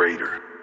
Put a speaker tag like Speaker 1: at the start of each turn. Speaker 1: greater.